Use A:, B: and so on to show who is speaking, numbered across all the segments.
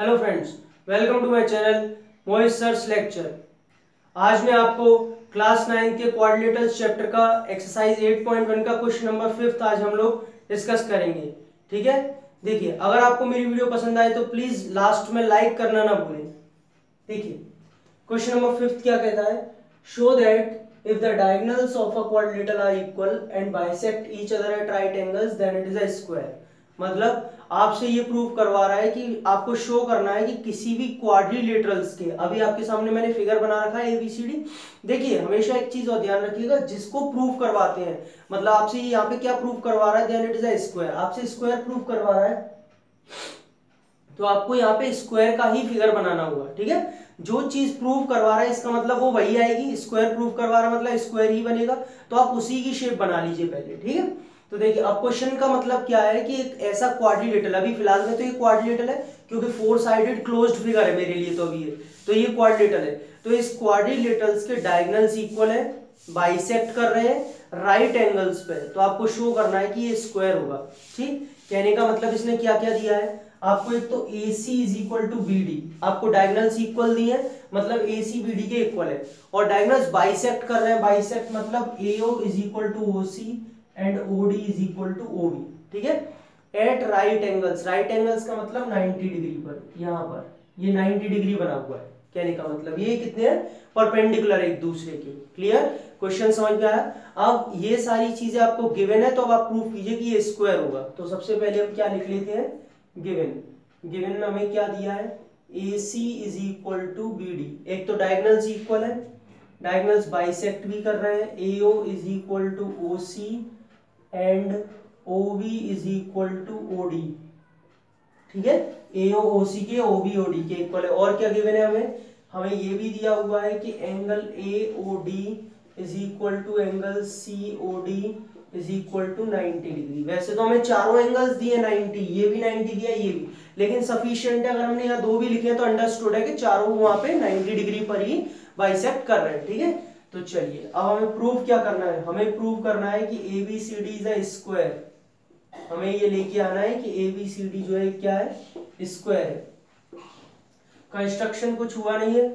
A: Hello friends welcome to my channel Mohit sir's lecture आज मैं आपको क्लास नाइन के कोऑर्डिनेटर्स चैप्टर का एक्सरसाइज 8.1 का क्वेश्चन नंबर फिफ्थ आज हम लोग डिस्कस करेंगे। ठीक है? देखिए, अगर आपको मेरी वीडियो पसंद आए तो प्लीज़ लास्ट में लाइक करना ना भूलें। देखिए क्वेश्चन नंबर फिफ्थ क्या कहता है? Show that if the diagonals of a quadrilateral are equal and bisect each other at right angles then it is a square मतलब आपसे ये प्रूव करवा रहा है कि आपको शो करना है कि किसी भी क्वाड्रिलेटरल्स के। अभी आपके सामने मैंने फिगर बना रखा है एबीसीडी देखिए, हमेशा एक चीज़ और ध्यान रखिएगा, जिसको प्रूव करवाते हैं मतलब आपसे यहाँ पे क्या प्रूव करवा रहा है स्क्वायर आपसे स्क्वायर प्रूव करवा रहा है तो आपको यहाँ पे स्क्वायर का ही फिगर बनाना होगा, ठीक है? जो चीज़ प्रूव करवा रहा है, इसका मतलब वो वही आएगी। स्क्वायर प्रूव करवा रहा है मतलब स्क्वायर ही बनेगा। तो आप उसी की शेप बना लीजिए पहले, ठीक है? तो देखिए, अब क्वेश्चन का मतलब क्या है कि एक ऐसा क्वाड्रिलेटरल अभी फ़िलहाल में तो ये क्वाड्रिलेटरल है, क्योंकि फोर साइडेड क्लोज्ड फिगर है मेरे लिए तो अभी ये। तो ये क्वाड्रिलेटरल है। तो इस क्वाड्रिलेटरल्स के डायगोनल्स इक्वल है बाइसेक्ट कर रहे हैं राइट एंगल्स पे। तो आपको शो करना है कि ये स्क्वायर होगा। ठीक? कहने का मतलब इसने क्या क्या दिया है? आपको एक तो A C is equal to B D आपको डायगनल्स इक्वल दिए हैं मतलब ए सी बी डी के इक्वल है। और डायगनल्स बाइसेक्ट कर रहे हैं। बाइसेक्ट मतलब A O is equal to O C and O D is equal to O B ठीक है? At right angles right angles का मतलब 90 डिग्री पर, यहाँ पर। ये 90 डिग्री बना हुआ है, कहने का मतलब ये कितने हैं? परपेंडिकुलर एक दूसरे के क्लियर क्वेश्चन समझ में आया? अब ये सारी चीज़ें आपको गिवन है तो अब आप प्रूफ कीजिए कि ये स्क्वायर होगा। तो सबसे पहले हम क्या लिख लेते हैं? गिवन गिवन में हमें क्या दिया है? A C is equal to B D एक तो डायगनल्स इक्वल है। डायगनल्स बाइसेक्ट भी कर रहे हैं। A O is equal to O C and O B is equal to O D. ठीक है? ए ओ सी के ओ बी ओ डी के इक्वल है। और क्या गिवन है हमें? हमें ये भी दिया हुआ है कि angle A O D is equal to angle C O D is equal to 90 degree वैसे तो हमें चारों एंगल्स दिए 90 ये भी 90 दिया, ये भी। लेकिन सफिशियंट है, अगर हमने यहाँ दो भी लिखे हैं तो अंडरस्टूड है कि चारों वहाँ पे 90 डिग्री पर ही बाइसेक्ट कर रहे हैं। ठीक है? तो चलिए, अब हमें प्रूफ क्या करना है? हमें प्रूफ करना है कि A B C D is a square हमें ये लेके आना है कि ए बी सी डी जो है, क्या है? स्क्वायर है। कंस्ट्रक्शन कुछ हुआ नहीं है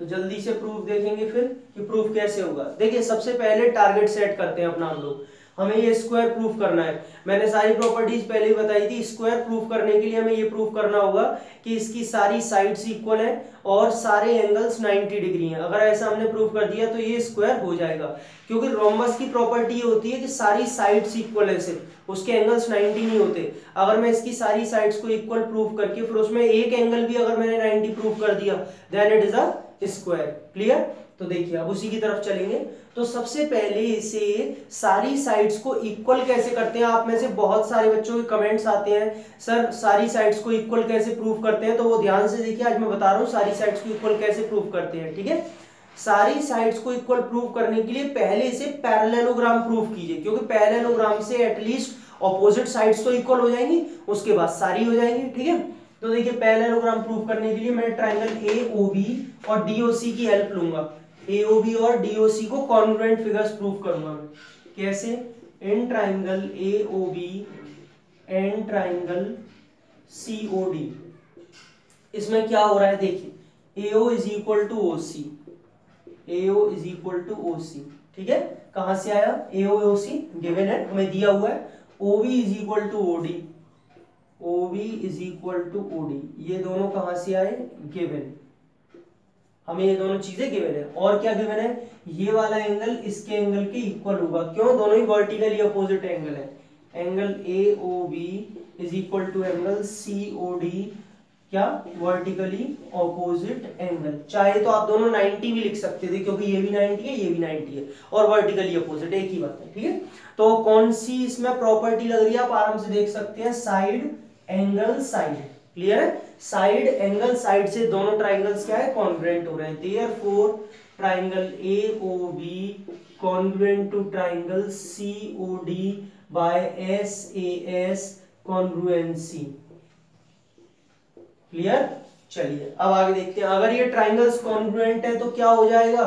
A: तो जल्दी से प्रूफ देखेंगे फिर कि प्रूफ कैसे होगा। देखिए, सबसे पहले टारगेट सेट करते हैं अपना हम लोग। हमें ये स्क्वायर प्रूफ करना है। मैंने सारी प्रॉपर्टीज़ पहले ही बताई थी स्क्वायर प्रूफ करने के लिए हमें ये प्रूफ करना होगा कि इसकी सारी साइड्स इक्वल है और सारे एंगल्स 90 डिग्री हैं। अगर ऐसा हमने प्रूफ कर दिया तो ये स्क्वायर हो जाएगा। क्योंकि रोमबस की प्रॉपर्टी ये होती है कि सारी साइड्स इक्वल है सिर्फ़। उसके एंगल्स 90 नहीं होते। अगर मैं इसकी सारी साइड्स को इक्वल प्रूफ करके, फिर उसमें एक एंगल भी अगर मैंने 90 प्रूफ कर दिया then it is a square clear तो देखिए, अब उसी की तरफ़ चलेंगे। तो सबसे पहले इसे सारी साइड्स को इक्वल कैसे करते हैं? आप में से बहुत सारे बच्चों के कमेंट्स आते हैं। सर, सारी साइड्स को इक्वल कैसे प्रूफ करते हैं? तो वो ध्यान से देखिए, आज मैं बता रहा हूँ, सारी साइड्स को इक्वल कैसे प्रूफ करते हैं, ठीक है? सारी साइड्स को इक्वल प्रूफ करने के लिए पहले इसे पैरेललोग्राम प्रूफ कीजिए, क्योंकि पैरेललोग्राम से एटलीस्ट ऑपोजिट साइड्स तो इक्वल हो जाएँगी, उसके बाद सारी हो जाएँगी, ठीक है? तो देखिए पैरेललोग्राम प्रूफ करने के लिए मैं ट्राइंगल ए ओ बी और डीओसी की हेल्प लूँगा। एओबी और डीओसी को कॉन्ग्रेंट फिगर्स प्रूव करूँगा मैं। कैसे? In triangle AOB and triangle COD इसमें क्या हो रहा है? देखिए AO is equal to O C AO is equal to O C ठीक है? कहाँ से आया? एओ ओ सी गिवन है, हमें दिया हुआ है। OB is equal to OD OB is equal to OD ये दोनों कहाँ से आए? गिवन। हमें ये दोनों चीज़ें गिवन है। और क्या गिवन है? ये वाला एंगल इसके एंगल के इक्वल होगा। क्यों? दोनों ही वर्टिकली अपोजिट एंगल है। Angle A O B is equal to angle C O D क्या? वर्टिकली ऑपोजिट एंगल चाहे तो आप दोनों 90 भी लिख सकते थे, क्योंकि ये भी 90 है, ये भी 90 है। और वर्टिकली अपोजिट एक ही बात है, ठीक है? तो कौन सी इसमें प्रॉपर्टी लग रही है? आप आराम से देख सकते हैं साइड एंगल साइड क्लियर है? साइड एंगल साइड से दोनों ट्राइंगल्स क्या है? कॉन्ग्रेंट हो रहे हैं. Therefore triangle A O B congruent to triangle C O D by S A S congruency clear चलिए, अब आगे देखते हैं. अगर ये ट्राइंगल्स कॉन्ग्रुएंट है तो क्या हो जाएगा?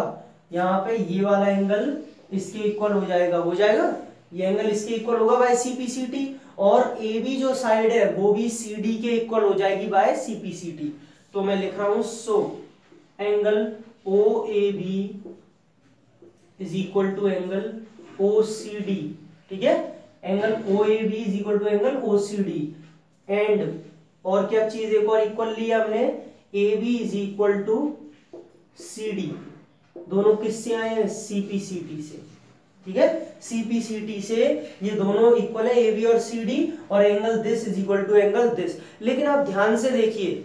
A: यहाँ पे ये वाला एंगल इसके इक्वल हो जाएगा. हो जाएगा? ये एंगल इसके इक्वल होगा बाय सीपीसीटी और ए बी जो साइड है, वो भी सी डी के इक्वल हो जाएगी by C P C T तो मैं लिख रहा हूँ so angle O A B is equal to angle O C D ठीक है? Angle O A B is equal to angle O C D and और क्या चीज़ एक और इक्वल लिया हमने? A B is equal to C D दोनों किससे आए हैं? सीपीसीटी से। ठीक है? सीपीसीटी से ये दोनों इक्वल है ए बी और सी डी और angle this is equal to angle this लेकिन आप ध्यान से देखिए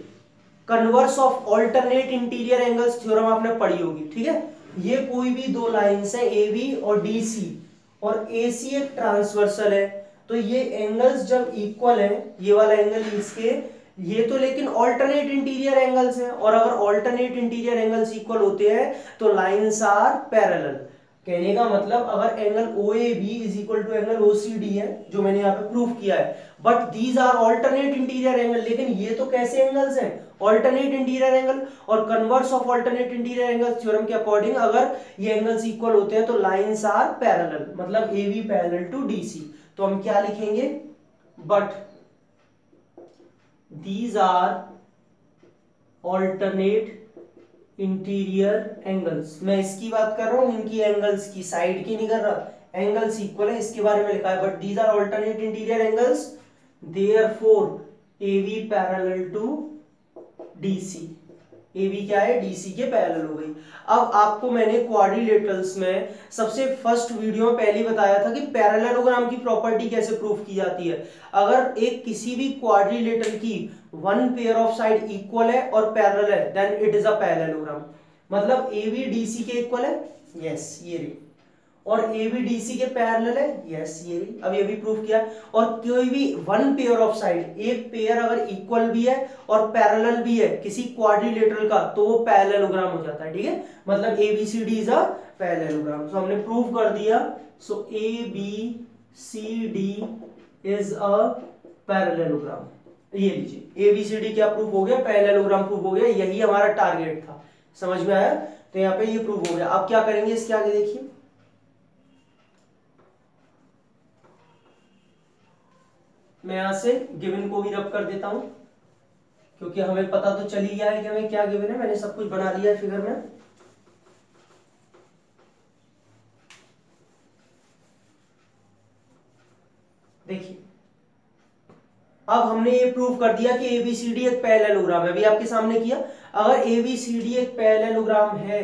A: converse of alternate interior angles theorem आपने पढ़ी होगी, ठीक है? ये कोई भी दो लाइंस है ए बी और डी सी और ए सी एक ट्रांसवर्सल है तो ये एंगल्स जब इक्वल है, ये वाला एंगल इसके, ये तो लेकिन ऑल्टरनेट इंटीरियर एंगल्स हैं, और अगर ऑल्टरनेट इंटीरियर एंगल्स इक्वल होते हैं तो लाइंस आर पैरेलल कहने का मतलब अगर angle O A B is equal to angle O C D है, जो मैंने यहाँ पे प्रूफ किया है। But these are alternate interior angle लेकिन ये तो कैसे एंगल्स हैं? ऑल्टरनेट इंटीरियर एंगल और converse of alternate interior angle theorem के अकॉर्डिंग अगर ये एंगल्स इक्वल होते हैं तो लाइंस आर पैरेलल मतलब A B parallel to D C तो हम क्या लिखेंगे? But these are alternate interior angles मैं इसकी बात कर रहा हूँ, इनकी एंगल्स की साइड की नहीं कर रहा। एंगल्स इक्वल है, इसके बारे में लिखा है। But these are alternate interior angles therefore A B parallel to D C A B क्या है? डी सी के पैरेलल हो गई। अब आपको मैंने क्वाड्रिलेटरल्स में सबसे फ़र्स्ट वीडियो में पहले बताया था कि पैरेललोग्राम की प्रॉपर्टी कैसे प्रूफ की जाती है। अगर एक किसी भी क्वारिलेटल की one pair of side equal है और पैरल है then it is a parallelogram मतलब ए बी डी सी के इक्वल है? यस yes, ये रे और ए बी डी सी के पैरेलल है? यस ये भी। अब ये भी प्रूफ किया। और कोई भी वन पेयर ऑफ़ साइड एक पेयर अगर इक्वल भी है और पैरेलल भी है किसी क्वाड्रिलेटरल का तो वो पैरेललोग्राम हो जाता है, ठीक है? मतलब A B C D is a parallelogram so हमने प्रूफ कर दिया। So A B C D is a parallelogram ये लीजिए। ए बी सी डी क्या प्रूफ हो गया? पैरेललोग्राम प्रूफ हो गया। यही हमारा टारगेट था। समझ में आया? तो यहाँ पे ये प्रूफ हो गया। अब क्या करेंगे? इसके आगे देखिए। मैं यहाँ से गिवन को भी रब कर देता हूँ, क्योंकि हमें पता तो चल ही गया है कि हमें क्या गिवन है। मैंने सब कुछ बना लिया है फिगर में। देखिए, अब हमने ये प्रूव कर दिया कि एबीसीडी एक पैरेललोग्राम है। अभी आपके सामने किया, अगर एबीसीडी एक पैरेललोग्राम है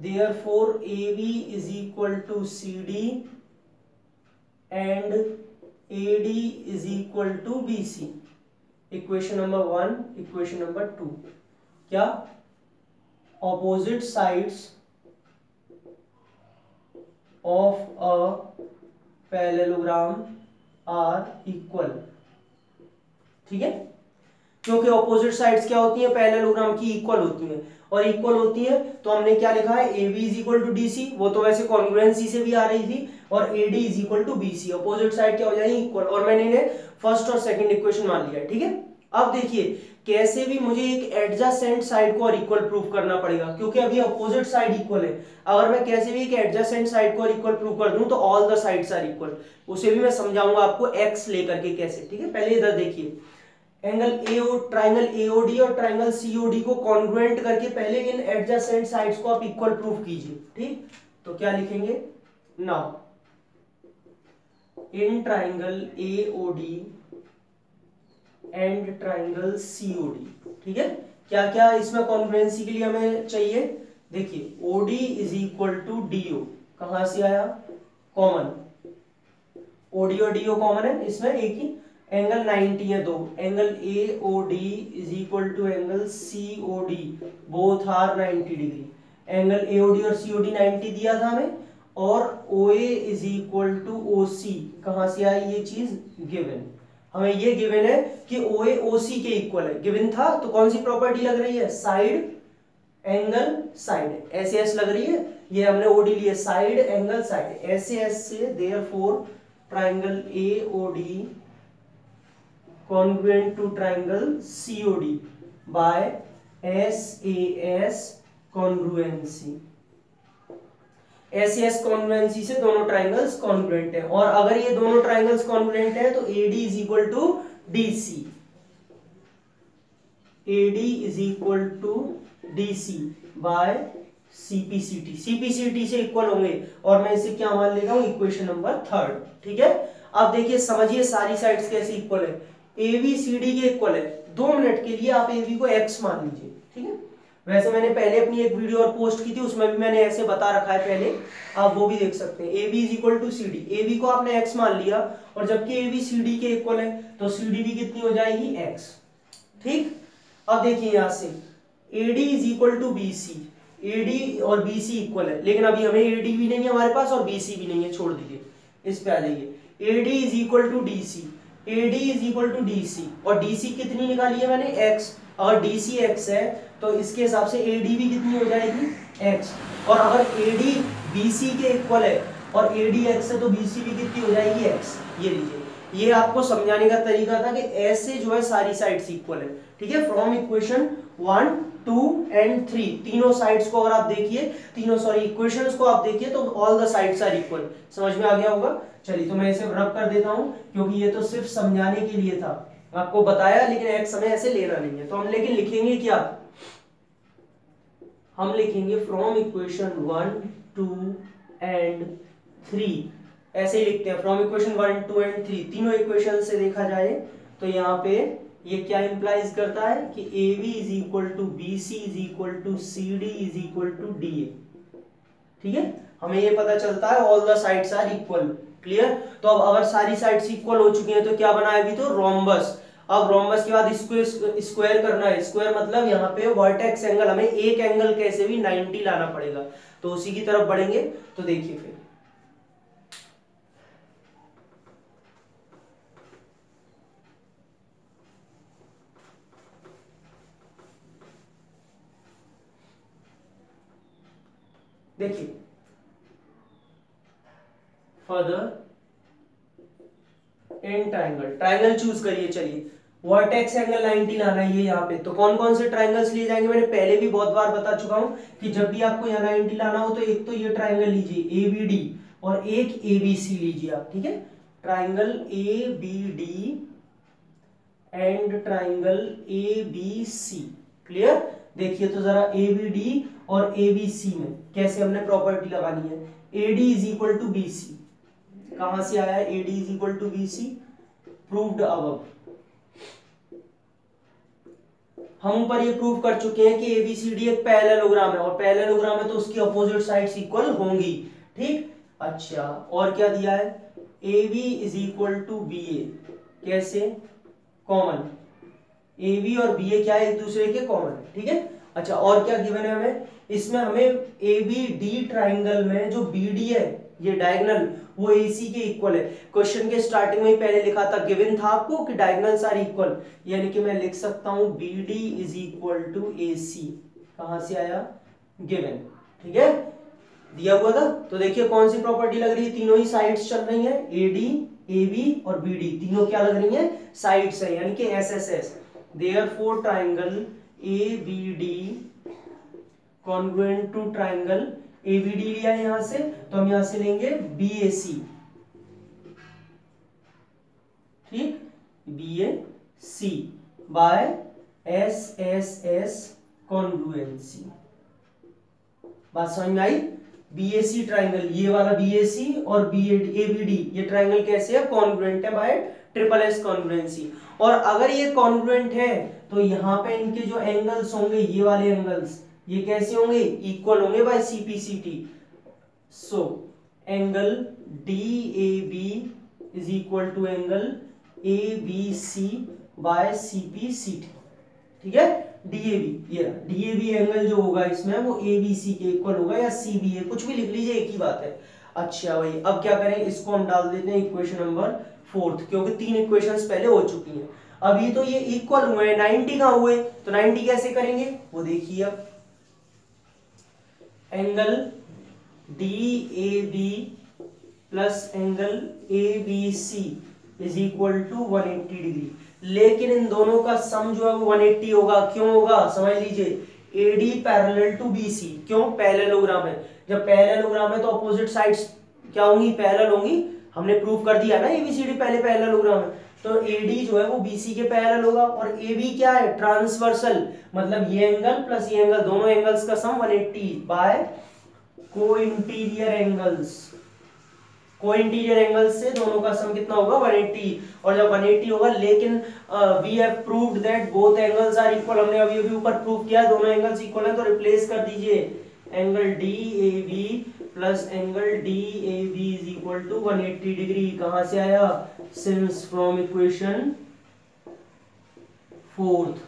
A: therefore A B is equal to C D and AD is equal to BC. Equation number one, equation number two. क्या opposite sides of a parallelogram are equal. ठीक है क्योंकि ऑपोजिट साइड्स क्या होती है parallelogram की equal होती है और इक्वल होती है तो हमने क्या लिखा है A B is equal to D C वो तो वैसे कॉन्ग्रुएंसी से भी आ रही थी और A D is equal to B C opposite side क्या हो जाएगी? इक्वल और मैंने इन्हें फ़र्स्ट और सेकंड इक्वेशन मान लिया, ठीक है? अब देखिए, कैसे भी मुझे एक एडजस्टेंट साइड को और इक्वल प्रूफ करना पड़ेगा, क्योंकि अभी अपोजिट साइड इक्वल है। अगर मैं कैसे भी एक एडजस्टेंट साइड को और इक्वल प्रूफ कर दूँ तो all the sides are equal उसे भी मैं समझाऊँगा आपको एक्स लेकर के कैसे, ठीक है? पहले इधर देखिए। एंगल एओ ट्राइंगल एओडी और ट्राइंगल सीओडी को कॉन्ग्रुएंट करके पहले इन एडजस्टेंट साइड्स को आप इक्वल प्रूफ कीजिए, ठीक? तो क्या लिखेंगे? Now in triangle AOD and triangle COD ठीक है? क्या क्या इसमें कॉन्ग्रुएंसी के लिए हमें चाहिए? देखिए OD is equal to DO कहाँ से आया? कॉमन ओडी और डीओ कॉमन है, इसमें एक ही एंगल 90 है, दो। Angle A O D is equal to angle C O D both are 90 degree angle A O D और सी ओ डी 90 दिया था हमें और O A is equal to O C कहाँ से आई ये चीज़? गिवन हमें ये गिवन है कि ओ ए ओ सी के इक्वल है। गिवन था तो कौन सी प्रॉपर्टी लग रही है? Side angle side S S लग रही है? ये हमने ओडी लिए side angle side S S से therefore triangle A O D congruent to triangle COD by SAS congruency S S congruency से दोनों ट्राइंगल्स कॉन्ग्रुएंट है। और अगर ये दोनों ट्राइंगल्स कॉन्ग्रुएंट है तो AD is equal to D C AD is equal to D C by CPCT CPCT से इक्वल होंगे। और मैं इसे क्या मान लेता हूँ? इक्वेशन नंबर थर्ड ठीक है? अब देखिए, समझिए सारी साइड्स कैसे इक्वल है। ए बी सी डी के इक्वल है। दो मिनट के लिए आप ए बी को एक्स मान लीजिए। ठीक है? वैसे मैंने पहले अपनी एक वीडियो और पोस्ट की थी, उसमें भी मैंने ऐसे बता रखा है पहले, आप वो भी देख सकते हैं। A B is equal to C D A B को आपने एक्स मान लिया, और जबकि ए बी सी डी के इक्वल है तो सी डी भी कितनी हो जाएगी? एक्स ठीक? अब देखिए यहाँ से। A D is equal to B C A D और बी सी इक्वल है। लेकिन अभी हमें ए डी भी नहीं है हमारे पास, और बी सी भी नहीं है। छोड़ दीजिए। इस पे आ जाइए। A D is equal to D C A D is equal to D C और डी सी कितनी निकाली है मैंने? एक्स अगर डी सी एक्स है तो इसके हिसाब से ए डी भी कितनी हो जाएगी? एक्स और अगर ए डी बी सी के इक्वल है, और ए डी एक्स है तो बी सी भी कितनी हो जाएगी? एक्स ये लीजिए। ये आपको समझाने का तरीका था कि ऐसे जो है सारी साइड्स इक्वल है। ठीक है? From equation one two and three तीनों साइड्स को अगर आप देखिए, तीनों सॉरी इक्वेशंस को आप देखिए तो all the sides are equal समझ में आ गया होगा? चलिए तो मैं इसे रब कर देता हूँ, क्योंकि ये तो सिर्फ़ समझाने के लिए था। आपको बताया, लेकिन एक समय ऐसे लेना नहीं है। तो हम लेकिन लिखेंगे क्या? हम लिखेंगे from equation one two and three ऐसे ही लिखते हैं from equation one two and three तीनों इक्वेशन से देखा जाए तो यहाँ पे ये क्या इंप्लाइज करता है कि A B is equal to B C is equal to C D is equal to D A ठीक है? हमें ये पता चलता है all the sides are equal clear तो अब अगर सारी साइड्स इक्वल हो चुकी हैं तो क्या बनाएगी तो? रोम्बस अब रोम्बस के बाद स्क्वायर करना है। स्क्वायर मतलब यहाँ पे वर्टेक्स एंगल हमें एक एंगल कैसे भी 90 लाना पड़ेगा। तो उसी की तरफ़ बढ़ेंगे तो देखिए फिर। देखिए। Further in triangle triangle choose करिए, चलिए। वर्टेक्स एंगल 90 लाना है ये यहाँ पे। तो कौन कौन से ट्राइंगल्स लिए जाएँगे? मैंने पहले भी बहुत बार बता चुका हूँ कि जब भी आपको यहाँ 90 लाना हो तो एक तो ये ट्राइंगल लीजिए ए बी डी और एक ए बी सी लीजिए आप, ठीक है? Triangle A B D and triangle A B C clear देखिए तो जरा ए बी डी और ए बी सी में कैसे हमने प्रॉपर्टी लगानी है। A D is equal to B C कहाँ से आया A D is equal to B C proved अब हम ऊपर ये प्रूव कर चुके हैं कि एबीसीडी एक पैरेललोग्राम है और पैरेललोग्राम है तो उसकी अपोजिट साइड्स इक्वल होंगी। ठीक? अच्छा और क्या दिया है? A B is equal to B A कैसे? कॉमन ए बी और बी ए क्या है एक दूसरे के कॉमन ठीक है? अच्छा और क्या गिवन है हमें? इसमें हमें ए बी डी ट्राइंगल में जो बी डी है ये डायगनल वो AC के इक्वल है। क्वेश्चन के स्टार्टिंग में ही पहले लिखा था गिवन था आपको कि डायगनल्स आर इक्वल यानी कि मैं लिख सकता हूँ, BD is equal to AC कहाँ से आया? गिवन ठीक है? दिया हुआ था? तो देखिए कौन सी प्रॉपर्टी लग रही है? तीनों ही साइड्स चल रही है। ए बी और बी डी तीनों क्या लग रही है? साइड्स है, यानी कि S S S therefore triangle A B D congruent to triangle ABD लिया है यहाँ से तो हम यहाँ से लेंगे बी ए सी ठीक? B A C by S S S congruency बात समझ में आई? बीएसी ट्राइंगल ये वाला बी बीएसी और बी एबीडी ये ट्राइंगल कैसे है? कॉन्ग्रुएंट है बाय ट्रिपल एस कॉन्ग्रुएंसी और अगर ये कॉन्ग्रुएंट है तो यहाँ पे इनके जो एंगल्स होंगे, ये वाले एंगल्स ये कैसे होंगे? इक्वल होंगे by CPCT so angle D A B is equal to angle A B C by CPCT ठीक है? डीएबी ये डीएबी एंगल जो होगा इसमें, वो ए बी सी के इक्वल होगा या सी बी ए कुछ भी लिख लीजिए, एक ही बात है। अच्छा भाई, अब क्या करें? इसको हम डाल देते हैं इक्वेशन नंबर फोर्थ क्योंकि तीन इक्वेशंस पहले हो चुकी हैं। अभी तो ये इक्वल हुए हैं 90 कहाँ हुए तो 90 कैसे करेंगे? वो देखिए अब। Angle D A B plus angle A B C is equal to 180 degree लेकिन इन दोनों का सम जो है वो 180 होगा। क्यों होगा? समझ लीजिए। AD पैरेलल टू BC क्यों? पैरेललोग्राम है। जब पैरेललोग्राम है तो अपोजिट साइड्स क्या होंगी? पैरेलल होंगी। हमने प्रूव कर दिया ना ABCD पहले पैरेललोग्राम है। तो AD जो है वो BC के पैरेलल होगा और AB क्या है? ट्रांसवर्सल मतलब ये एंगल प्लस ये एंगल दोनों एंगल्स का sum 180 by co-interior angles co-interior angle से दोनों का सम कितना होगा? 180 और जब 180 होगा, लेकिन we have proved that both angles are equal हमने अभी अभी ऊपर प्रूव किया दोनों एंगल्स इक्वल है तो रिप्लेस कर दीजिए. Angle D A B plus angle D A B is equal to 180 degree कहाँ से आया? Since from equation fourth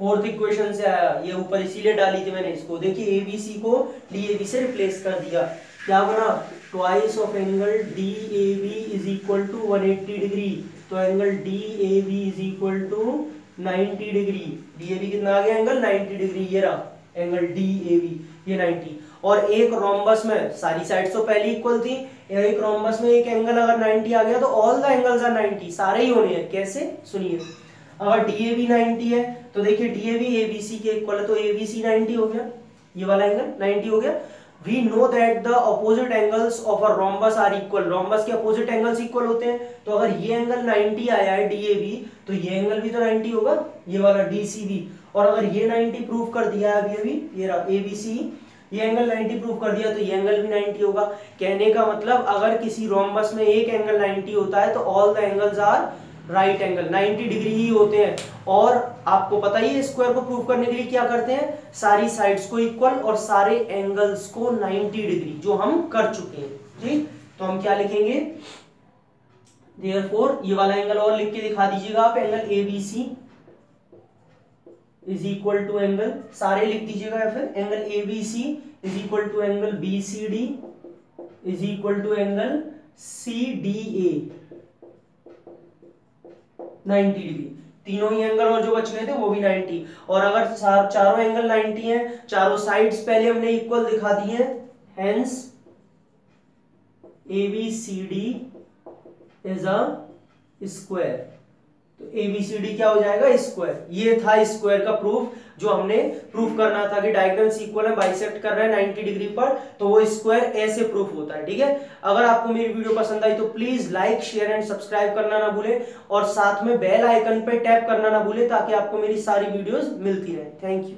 A: fourth equation से आया। ये ऊपर इसीलिए डाली थी मैंने इसको। देखिए एबीसी को डी ए बी से रिप्लेस कर दिया। क्या बना? Twice of angle D A B is equal to 180 degree तो angle D A B is equal to 90 degree D A B कितना आ गया? एंगल 90 डिग्री ये रहा। एंगल डी ए बी ये 90 और एक रोम्बस में, सारी साइड्स तो पहले इक्वल थी, एक रोम्बस में एक एंगल अगर 90 आ गया तो ऑल द एंगल्स आर 90 सारे ही होने हैं, कैसे? सुनिए। अगर डी ए बी 90 है तो देखिए डी ए बी के इक्वल है तो ए बी सी 90 हो गया। ये वाला एंगल 90 हो गया। We know that the opposite angles of a rhombus are equal. Rhombus के opposite angles equal होते हैं। तो अगर ये एंगल 90 आया है DAB तो ये एंगल भी तो 90 होगा, ये वाला DCB और अगर ये 90 प्रूव कर दिया है अभी अभी, ये ABC ये एंगल 90 प्रूव कर दिया तो ये एंगल भी 90 होगा। कहने का मतलब अगर किसी रोमबस में एक एंगल 90 होता है तो all the angles are right angle 90 degree ही होते हैं। और आपको पता ही है स्क्वायर को प्रूव करने के लिए क्या करते हैं? सारी साइड्स को इक्वल और सारे एंगल्स को 90 डिग्री जो हम कर चुके हैं। ठीक? तो हम क्या लिखेंगे? देयरफॉर ये वाला एंगल और लिख के दिखा दीजिएगा आप angle A B C is equal to angle सारे लिख दीजिएगा फिर angle A B C is equal to angle B C D is equal to angle C D A 90 degree. तीनों ही एंगल और जो बच गए थे वो भी 90 और अगर चारों एंगल 90 हैं, चारों साइड्स पहले हमने इक्वल दिखा दिए हैं। Hence A B C D is a square तो एबीसीडी क्या हो जाएगा? स्क्वायर ये था स्क्वायर का प्रूफ जो हमने प्रूफ करना था कि डायगोनल्स इक्वल है बाइसेक्ट कर रहे हैं 90 डिग्री पर तो वो स्क्वायर ऐसे प्रूफ होता है, ठीक है? अगर आपको मेरी वीडियो पसंद आई तो please like share and subscribe करना ना भूले और साथ में बेल आइकन पर टैप करना ना भूले ताकि आपको मेरी सारी वीडियोज़ मिलती रहे। Thank you